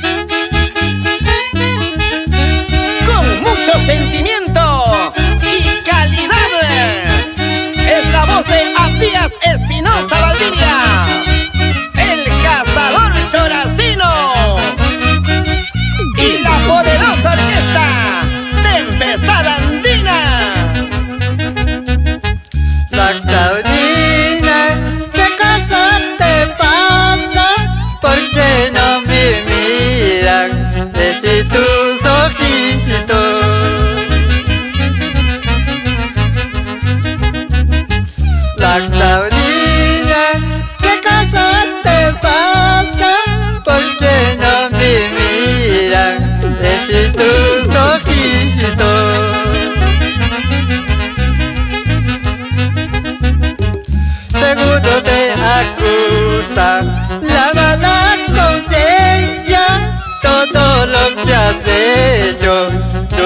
Thank you.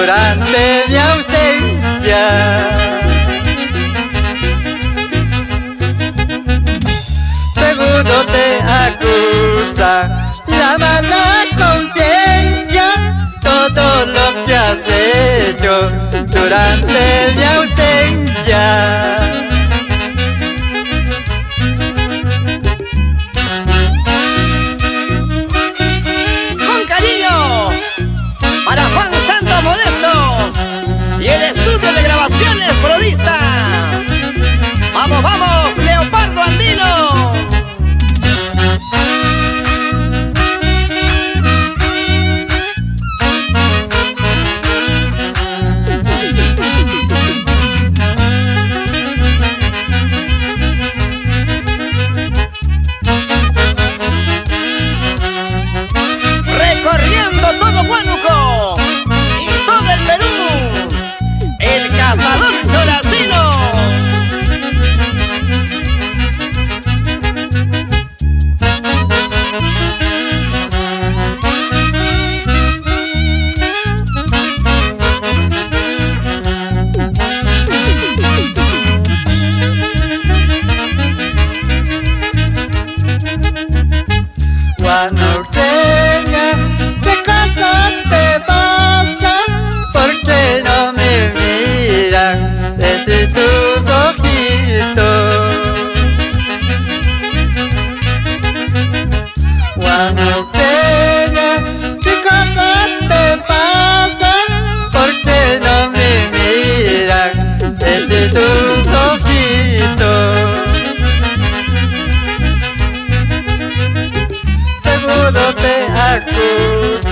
Durante mi ausencia. Seguro te acusa la mala conciencia, todo lo que has hecho durante mi ausencia.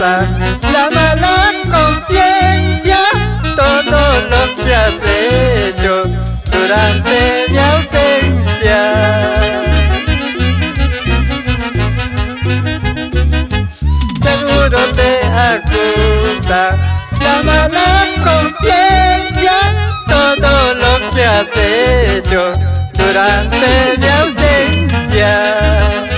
La mala conciencia, todo lo que has hecho durante mi ausencia. Seguro te acusa la mala conciencia, todo lo que has hecho durante mi ausencia.